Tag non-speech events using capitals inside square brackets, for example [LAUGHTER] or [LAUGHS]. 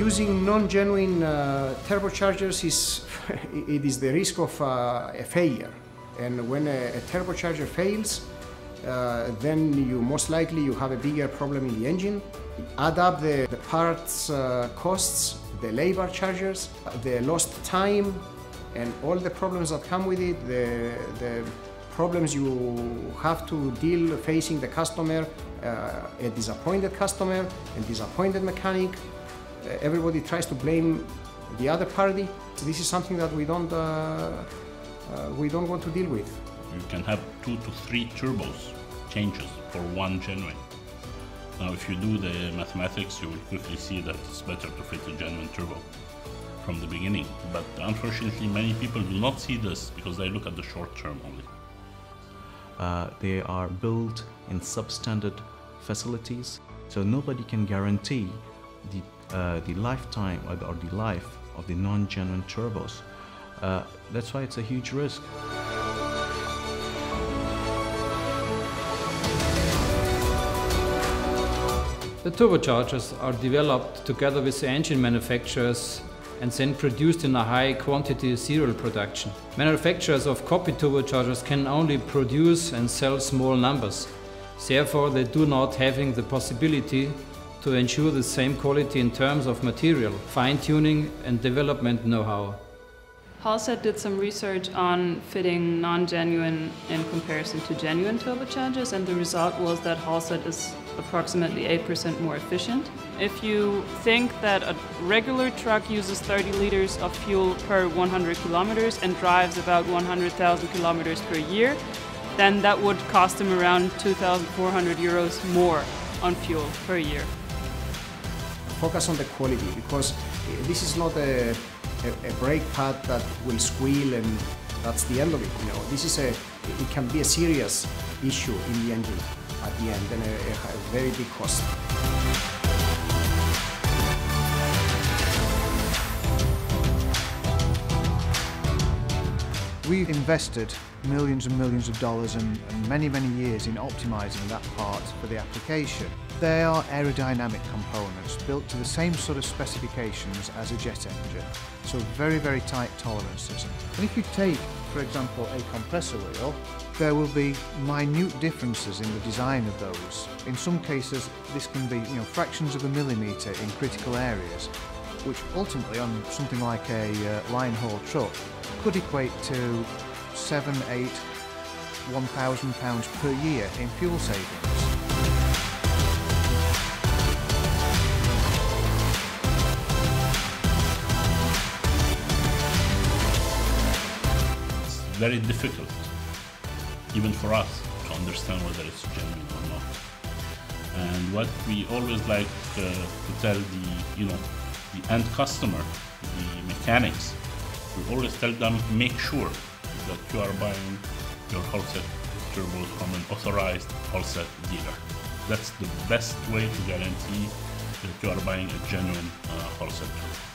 using non-genuine uh, turbochargers is [LAUGHS] it is the risk of uh, a failure. And when a, a turbocharger fails uh, then you most likely you have a bigger problem in the engine. Add up the, the parts uh, costs the labor charges the lost time and all the problems that come with it the, the problems you have to deal facing the customer uh, a disappointed customer a disappointed mechanic everybody tries to blame the other party. This is something that we don't, uh, uh, we don't want to deal with. You can have two to three turbos changes for one genuine. Now, if you do the mathematics, you will quickly see that it's better to fit a genuine turbo from the beginning. But unfortunately, many people do not see this because they look at the short term only. Uh, they are built in substandard facilities, so nobody can guarantee the uh, the lifetime or the, or the, life of the non-genuine turbos. Uh, that's why it's a huge risk. The turbochargers are developed together with the engine manufacturers and then produced in a high quantity serial production. Manufacturers of copy turbochargers can only produce and sell small numbers. Therefore, they do not having the possibility to ensure the same quality in terms of material, fine-tuning and development know-how. Holset did some research on fitting non-genuine in comparison to genuine turbochargers and the result was that Holset is approximately 8% more efficient. If you think that a regular truck uses 30 liters of fuel per 100 kilometers and drives about 100,000 kilometers per year, then that would cost them around 2,400 euros more on fuel per year focus on the quality because this is not a, a, a, brake pad that will squeal and that's the end of it. You know, this is a it can be a serious issue in the engine at the end and a, a very big cost. We've invested millions and millions of dollars and, many, many years in optimizing that part for the application. They are aerodynamic components built to the same sort of specifications as a jet engine, so very, very tight tolerances. And if you take, for example, a compressor wheel, there will be minute differences in the design of those. In some cases, this can be you know, fractions of a millimetre in critical areas, which ultimately on something like a uh, line haul truck could equate to seven, eight, one thousand pounds per year in fuel savings. It's very difficult, even for us, to understand whether it's genuine or not. And what we always like uh, to tell the, you know, the end customer, the mechanics, we always tell them make sure that you are buying your Holset turbos from an authorized Holset dealer. That's the best way to guarantee that you are buying a genuine uh, turbo.